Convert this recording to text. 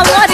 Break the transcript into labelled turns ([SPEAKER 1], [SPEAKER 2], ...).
[SPEAKER 1] Allah